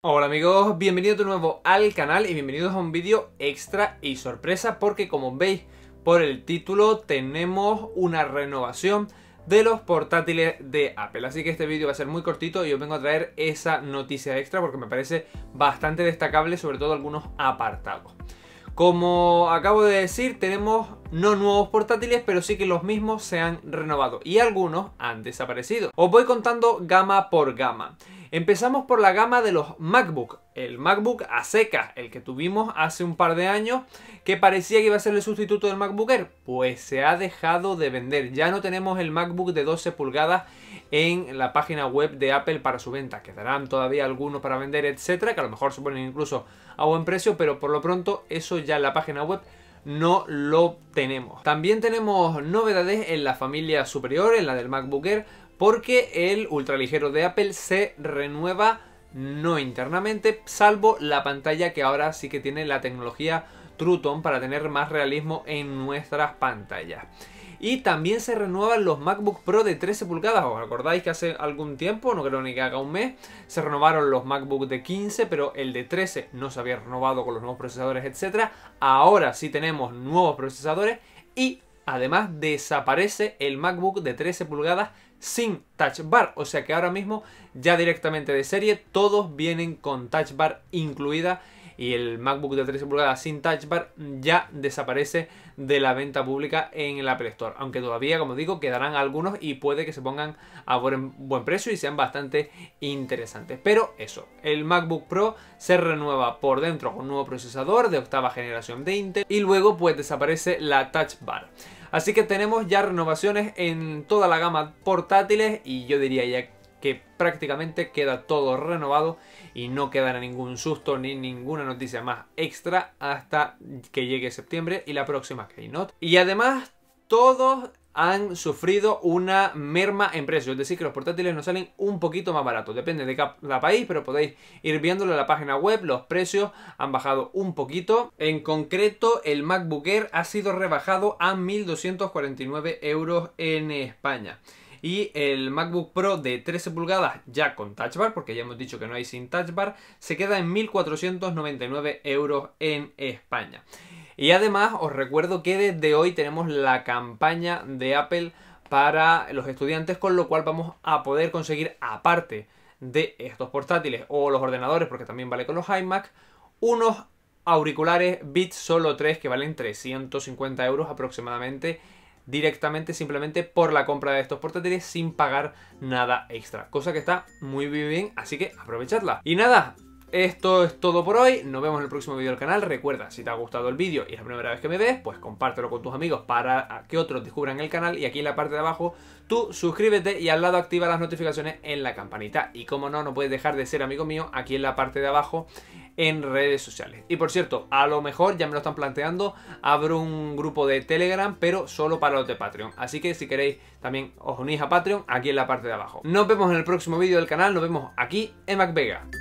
Hola amigos, bienvenidos de nuevo al canal y bienvenidos a un vídeo extra y sorpresa porque como veis por el título tenemos una renovación de los portátiles de Apple. Así que este vídeo va a ser muy cortito y os vengo a traer esa noticia extra porque me parece bastante destacable sobre todo algunos apartados. Como acabo de decir, tenemos no nuevos portátiles, pero sí que los mismos se han renovado y algunos han desaparecido. Os voy contando gama por gama. Empezamos por la gama de los MacBook. El MacBook a seca, el que tuvimos hace un par de años, que parecía que iba a ser el sustituto del MacBook Air. Pues se ha dejado de vender. Ya no tenemos el MacBook de 12 pulgadas en la página web de Apple para su venta. Quedarán todavía algunos para vender, etcétera, que a lo mejor se ponen incluso a buen precio, pero por lo pronto eso ya en la página web no lo tenemos. También tenemos novedades en la familia superior, en la del MacBook Air, porque el ultraligero de Apple se renueva no internamente, salvo la pantalla que ahora sí que tiene la tecnología True Tone para tener más realismo en nuestras pantallas. Y también se renuevan los MacBook Pro de 13 pulgadas. ¿Os acordáis que hace algún tiempo, no creo ni que haga un mes, se renovaron los MacBook de 15, pero el de 13 no se había renovado con los nuevos procesadores, etc. Ahora sí tenemos nuevos procesadores y además desaparece el MacBook de 13 pulgadas sin touch bar. O sea que ahora mismo ya directamente de serie todos vienen con touch bar incluida y el MacBook de 13 pulgadas sin touch bar ya desaparece de la venta pública en el Apple Store. Aunque todavía, como digo, quedarán algunos y puede que se pongan a buen, precio y sean bastante interesantes. Pero eso, el MacBook Pro se renueva por dentro con un nuevo procesador de octava generación de Intel y luego pues desaparece la touch bar. Así que tenemos ya renovaciones en toda la gama portátiles y yo diría ya que prácticamente queda todo renovado y no quedará ningún susto ni ninguna noticia más extra hasta que llegue septiembre y la próxima Keynote. Y además todos han sufrido una merma en precio, es decir, que los portátiles nos salen un poquito más baratos, depende de cada país, pero podéis ir viéndolo en la página web, los precios han bajado un poquito. En concreto, el MacBook Air ha sido rebajado a 1.249 euros en España. Y el MacBook Pro de 13 pulgadas ya con Touch Bar, porque ya hemos dicho que no hay sin Touch Bar, se queda en 1.499 euros en España. Y además os recuerdo que desde hoy tenemos la campaña de Apple para los estudiantes, con lo cual vamos a poder conseguir, aparte de estos portátiles o los ordenadores, porque también vale con los iMac, unos auriculares Beats Solo 3 que valen 350 euros aproximadamente directamente simplemente por la compra de estos portátiles sin pagar nada extra. Cosa que está muy bien, así que aprovechadla. Y nada, esto es todo por hoy, nos vemos en el próximo vídeo del canal. Recuerda, si te ha gustado el vídeo y es la primera vez que me ves, pues compártelo con tus amigos para que otros descubran el canal. Y aquí en la parte de abajo, tú suscríbete y al lado activa las notificaciones en la campanita. Y como no, no puedes dejar de ser amigo mío aquí en la parte de abajo en redes sociales. Y por cierto, a lo mejor ya me lo están planteando, abro un grupo de Telegram, pero solo para los de Patreon. Así que si queréis también os unís a Patreon aquí en la parte de abajo. Nos vemos en el próximo vídeo del canal, nos vemos aquí en MacVega.